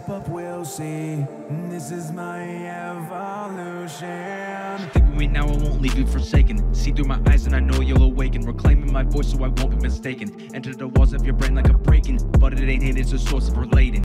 Step up, we'll see. This is my evolution. Think with me now, I won't leave you forsaken. See through my eyes and I know you'll awaken. Reclaiming my voice so I won't be mistaken. Enter the walls of your brain like a breaking, but it ain't it, it's a source of relating.